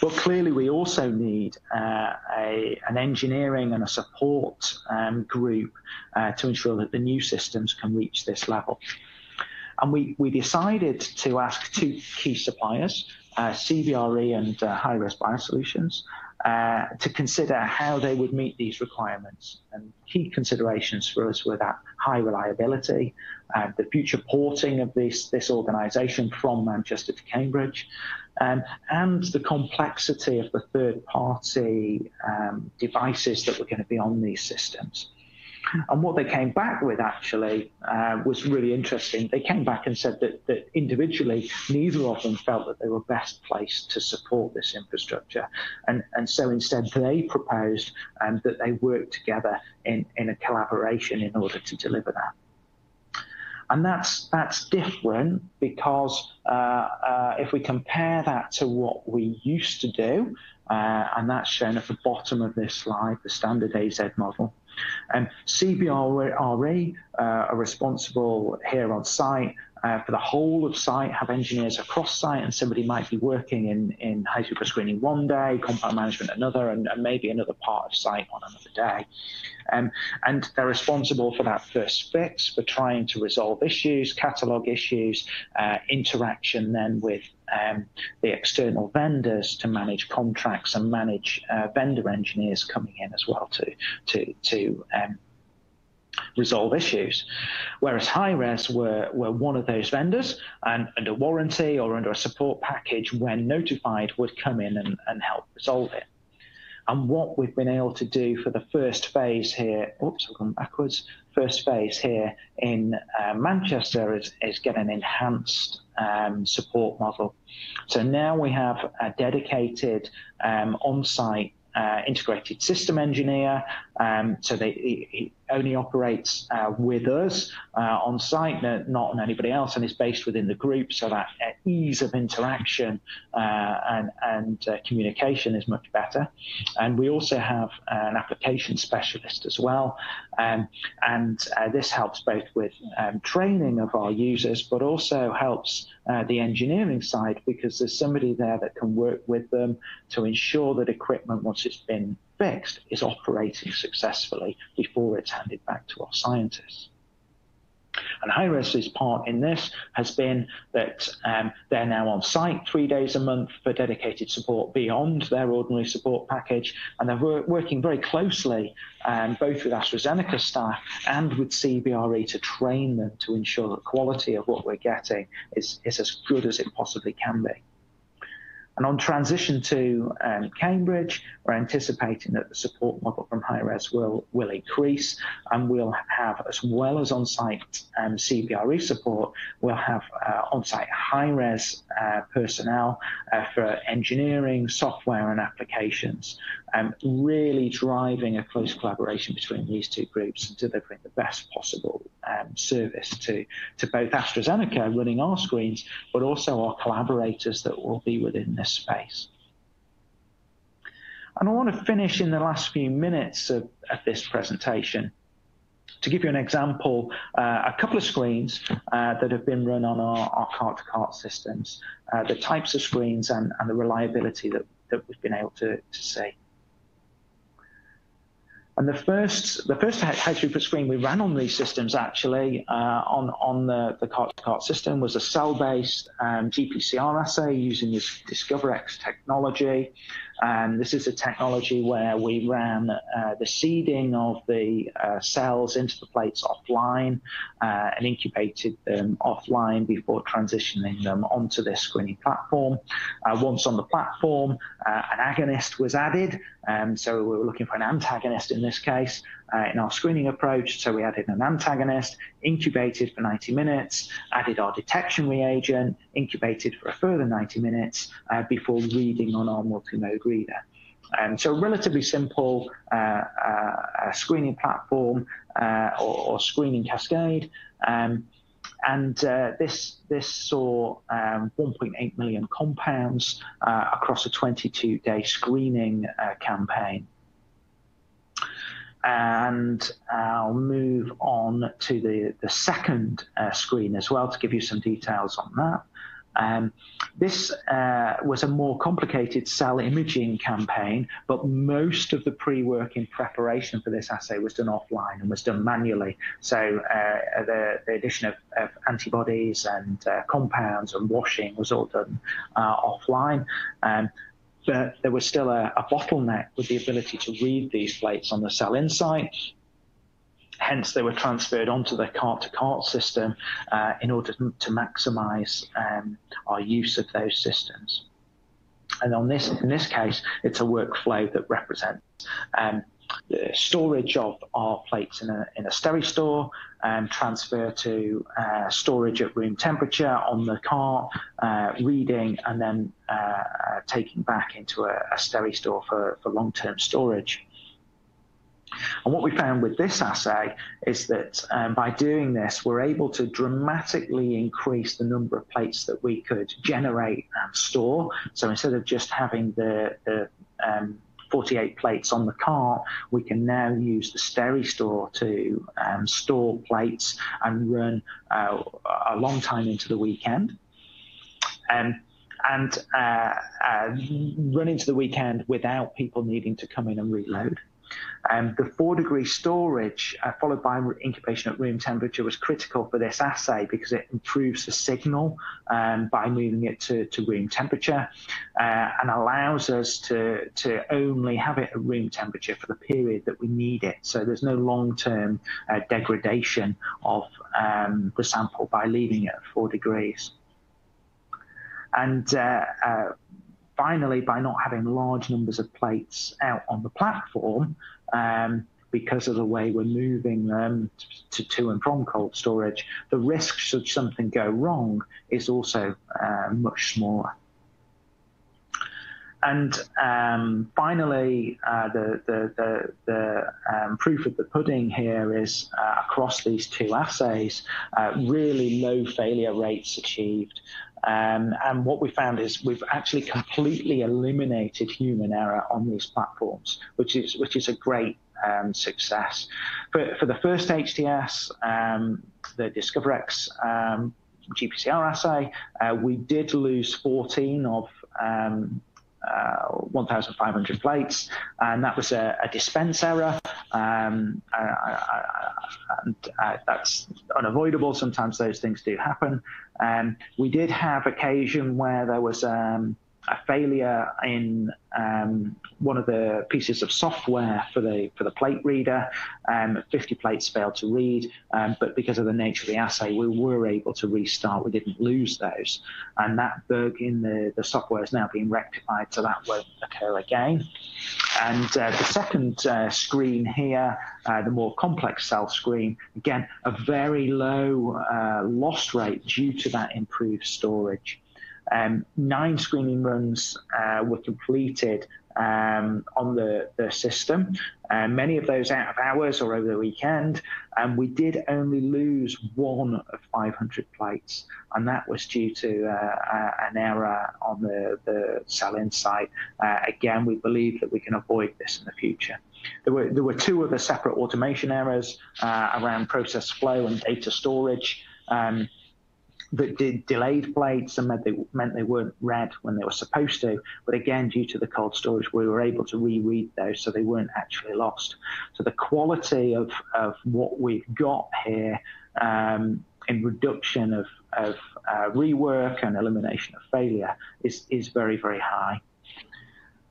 B: But clearly, we also need uh, a, an engineering and a support um, group uh, to ensure that the new systems can reach this level. And we, we decided to ask two key suppliers, uh, CBRE and uh, HighRes Biosolutions, uh, to consider how they would meet these requirements. And key considerations for us were that high reliability, uh, the future porting of this, this organization from Manchester to Cambridge, um, and the complexity of the third party um, devices that were going to be on these systems. And what they came back with actually uh, was really interesting. They came back and said that, that individually, neither of them felt that they were best placed to support this infrastructure. And, and so instead, they proposed um, that they work together in, in a collaboration in order to deliver that. And that's that's different because uh, uh, if we compare that to what we used to do, uh, and that's shown at the bottom of this slide, the standard AZ model, um, CBRE uh, are responsible here on site uh, for the whole of site, have engineers across site, and somebody might be working in, in high throughput screening one day, compound management another, and, and maybe another part of site on another day. Um, and they're responsible for that first fix, for trying to resolve issues, catalog issues, uh, interaction then with um, the external vendors to manage contracts and manage uh, vendor engineers coming in as well to to to um, resolve issues. Whereas HighRes were, were one of those vendors and under warranty or under a support package when notified would come in and, and help resolve it. And what we've been able to do for the first phase here, oops, I've gone backwards, first phase here in uh, Manchester is, is get an enhanced um, support model. So now we have a dedicated um, on-site uh, integrated system engineer. Um, so they, he, only operates uh, with us uh, on site, not on anybody else, and is based within the group. So that uh, ease of interaction uh, and, and uh, communication is much better. And we also have an application specialist as well. Um, and this helps both with um, training of our users, but also helps the engineering side because there's somebody there that can work with them to ensure that equipment, once it's been fixed is operating successfully before it's handed back to our scientists. And HighRes's part in this has been that um, they're now on site three days a month for dedicated support beyond their ordinary support package, and they're working very closely um, both with AstraZeneca staff and with CBRE to train them to ensure that quality of what we're getting is, is as good as it possibly can be. And on transition to um, Cambridge, we're anticipating that the support model from HighRes will, will increase and we'll have, as well as on-site um, CBRE support, we'll have uh, on-site HighRes uh, personnel uh, for engineering, software and applications, um, really driving a close collaboration between these two groups and delivering the best possible um, service to, to both AstraZeneca running our screens, but also our collaborators that will be within this space. And I want to finish in the last few minutes of, of this presentation to give you an example, uh, a couple of screens uh, that have been run on our, our cart-to-cart systems, uh, the types of screens and, and the reliability that, that we've been able to, to see. And the first, the first high throughput screen we ran on these systems actually uh, on on the the cart-to-cart system was a cell-based um, GPCR assay using this DiscoverX technology. And this is a technology where we ran uh, the seeding of the uh, cells into the plates offline uh, and incubated them offline before transitioning them onto this screening platform. Uh, once on the platform, uh, an agonist was added. Um, so we were looking for an antagonist in this case uh, in our screening approach. So we added an antagonist, incubated for 90 minutes, added our detection reagent, incubated for a further 90 minutes before reading on our multi-mode reader. Um, so a relatively simple uh, uh, screening platform uh, or, or, screening cascade. Um, and uh, this this saw um, 1.8 million compounds uh, across a 22-day screening uh, campaign. And I'll move on to the, the second screen as well to give you some details on that. Um, this uh, was a more complicated cell imaging campaign, but most of the pre-work in preparation for this assay was done offline and was done manually. So uh, the, the, addition of, of antibodies and uh, compounds and washing was all done uh, offline. Um, but there was still a, a bottleneck with the ability to read these plates on the CellInsight Hence, they were transferred onto the cart-to-cart system uh, in order to maximize um, our use of those systems. And on this, in this case, it's a workflow that represents um, storage of our plates in a, in a Steristor, um, transfer to uh, storage at room temperature on the cart, uh, reading, and then uh, uh taking back into a, a Steristor for, for long-term storage. And what we found with this assay is that um, by doing this, we're able to dramatically increase the number of plates that we could generate and store. So instead of just having the, the um, 48 plates on the cart, we can now use the Steristor to um, store plates and run uh, a long time into the weekend. Um, and uh, uh, run into the weekend without people needing to come in and reload. Um, the four degree storage uh, followed by incubation at room temperature was critical for this assay because it improves the signal um, by moving it to, to room temperature uh, and allows us to, to only have it at room temperature for the period that we need it. So there's no long term uh, degradation of um, the sample by leaving it at four degrees. And uh, uh, finally, by not having large numbers of plates out on the platform, um, because of the way we're moving them to, to and from cold storage, the risk should something go wrong is also uh, much smaller. And um, finally, uh, the, the, the, the um, proof of the pudding here is uh, across these two assays, uh, really low failure rates achieved. Um, and what we found is we've actually completely eliminated human error on these platforms, which is which is a great um, success. For, for the first HTS, um, the DiscoverX um, GPCR assay, uh, we did lose 14 of um, uh, 1,500 plates, and that was a, a dispense error. Um, and uh, that's unavoidable. Sometimes those things do happen. Um, we did have occasion where there was um, a failure in um, one of the pieces of software for the for the plate reader. Um, 50 plates failed to read, um, but because of the nature of the assay, we were able to restart. We didn't lose those, and that bug in the, the software is now being rectified, so that won't occur again. And uh, the second uh, screen here, uh, the more complex cell screen, again, a very low uh, loss rate due to that improved storage. Um, nine screening runs uh, were completed um, on the, the system, uh, many of those out of hours or over the weekend, and we did only lose one of 500 plates, and that was due to uh, an error on the, the CellInsight. Uh, again, we believe that we can avoid this in the future. There were, there were two other separate automation errors uh, around process flow and data storage. Um, that did delayed plates and meant they, meant they weren't read when they were supposed to. But again, due to the cold storage, we were able to reread those so they weren't actually lost. So the quality of, of what we've got here um, in reduction of, of uh, rework and elimination of failure is, is very, very high.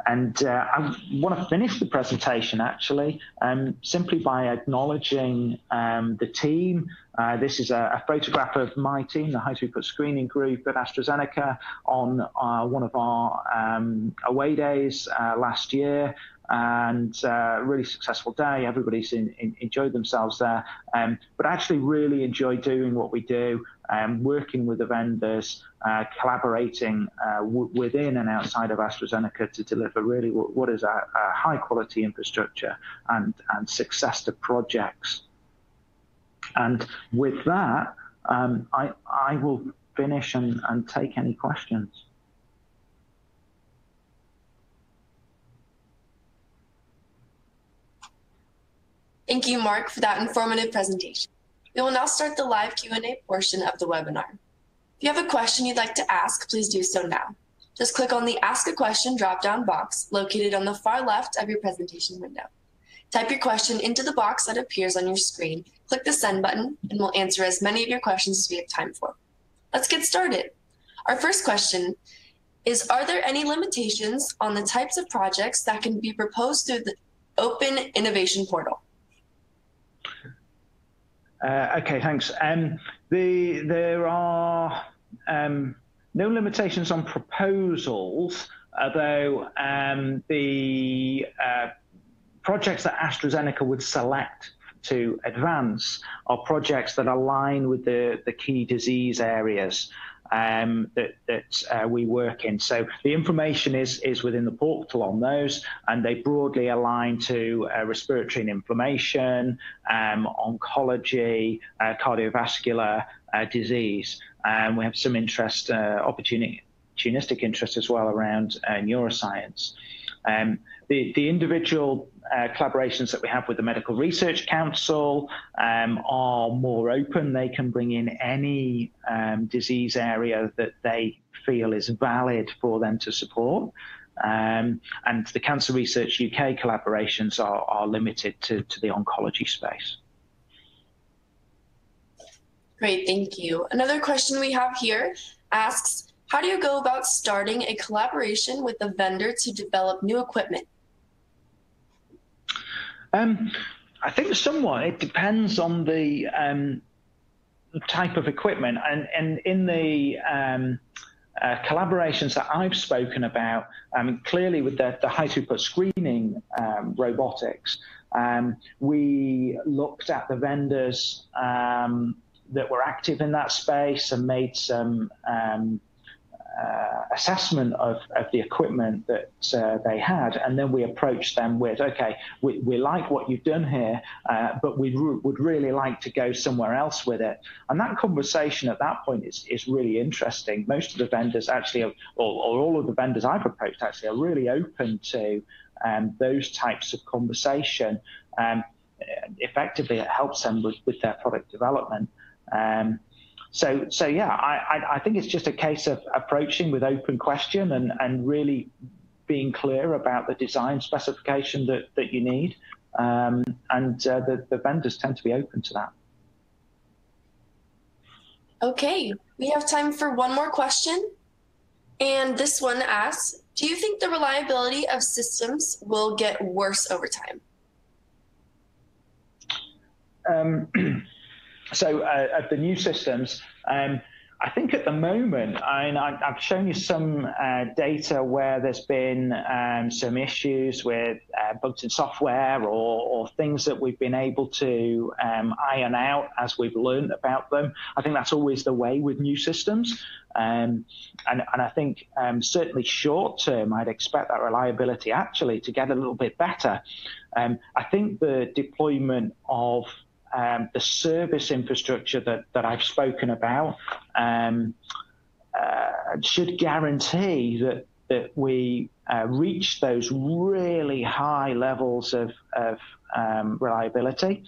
B: And uh, I want to finish the presentation actually um, simply by acknowledging um, the team. Uh, this is a, a, photograph of my team, the high throughput screening group at AstraZeneca, on uh, one of our um, away days uh, last year and uh, really successful day. Everybody's in, in, enjoyed themselves there, um, but actually really enjoy doing what we do, um, working with the vendors, uh, collaborating uh, within and outside of AstraZeneca to deliver really what, what is a, a, high quality infrastructure and, and success to projects. And with that, um, I, I will finish and, and take any questions.
A: Thank you, Mark, for that informative presentation. We will now start the live Q&A portion of the webinar. If you have a question you'd like to ask, please do so now. Just click on the Ask a Question drop-down box located on the far left of your presentation window. Type your question into the box that appears on your screen, click the Send button, and we'll answer as many of your questions as we have time for. Let's get started. Our first question is, are there any limitations on the types of projects that can be proposed through the Open Innovation Portal?
B: Uh, okay, thanks. Um, the, there are um, no limitations on proposals, although um, the uh, projects that AstraZeneca would select to advance are projects that align with the, the key disease areas um, that, that uh, we work in. So the information is, is within the portal on those, and they broadly align to uh, respiratory and inflammation, um, oncology, uh, cardiovascular uh, disease. And we have some interest, uh, opportunistic interest as well around uh, neuroscience. Um, the, the individual uh, collaborations that we have with the Medical Research Council um, are more open. They can bring in any um, disease area that they feel is valid for them to support. Um, and the Cancer Research UK collaborations are, are limited to, to the oncology space.
A: Great, thank you. Another question we have here asks, how do you go about starting a collaboration with a vendor to develop new equipment?
B: Um, I think somewhat it depends on the um, type of equipment, and and in the um, uh, collaborations that I've spoken about, um, clearly with the, the high throughput screening um, robotics, um, we looked at the vendors um, that were active in that space and made some um, uh, assessment of, of the equipment that uh, they had, and then we approached them with, okay, we, we like what you've done here, uh, but we re- would really like to go somewhere else with it. And that conversation at that point is, is really interesting. Most of the vendors actually, are, or, or all of the vendors I've approached actually, are really open to um, those types of conversation. Um, effectively, it helps them with, with their product development. Um, so, so yeah, I, I think it's just a case of approaching with open question and, and really being clear about the design specification that, that you need. Um, and uh, the, the vendors tend to be open to that.
A: Okay, we have time for one more question. And this one asks, do you think the reliability of systems will get worse over time?
B: Um, so uh, of the new systems, um, I think at the moment, I have shown you some uh, data where there's been um, some issues with uh, bugs in software or, or, things that we've been able to um, iron out as we've learned about them. I think that's always the way with new systems. Um, and, and, I think um, certainly short term, I'd expect that reliability actually to get a little bit better. Um, I think the deployment of um, the service infrastructure that, that I've spoken about um, uh, should guarantee that that we uh, reach those really high levels of, of um, reliability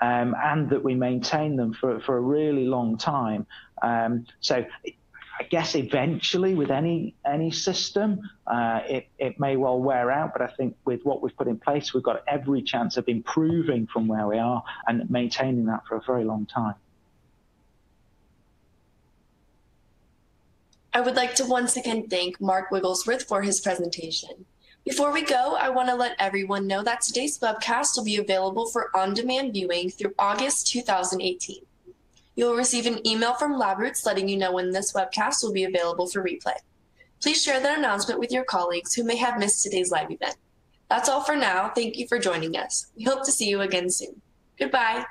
B: um, and that we maintain them for, for a really long time. Um, so I guess eventually with any any system, uh, it, it may well wear out, but I think with what we've put in place, we've got every chance of improving from where we are and maintaining that for a very long time.
A: I would like to once again thank Mark Wigglesworth for his presentation. Before we go, I want to let everyone know that today's webcast will be available for on-demand viewing through August 2018. You will receive an email from LabRoots letting you know when this webcast will be available for replay. Please share that announcement with your colleagues who may have missed today's live event. That's all for now. Thank you for joining us. We hope to see you again soon. Goodbye.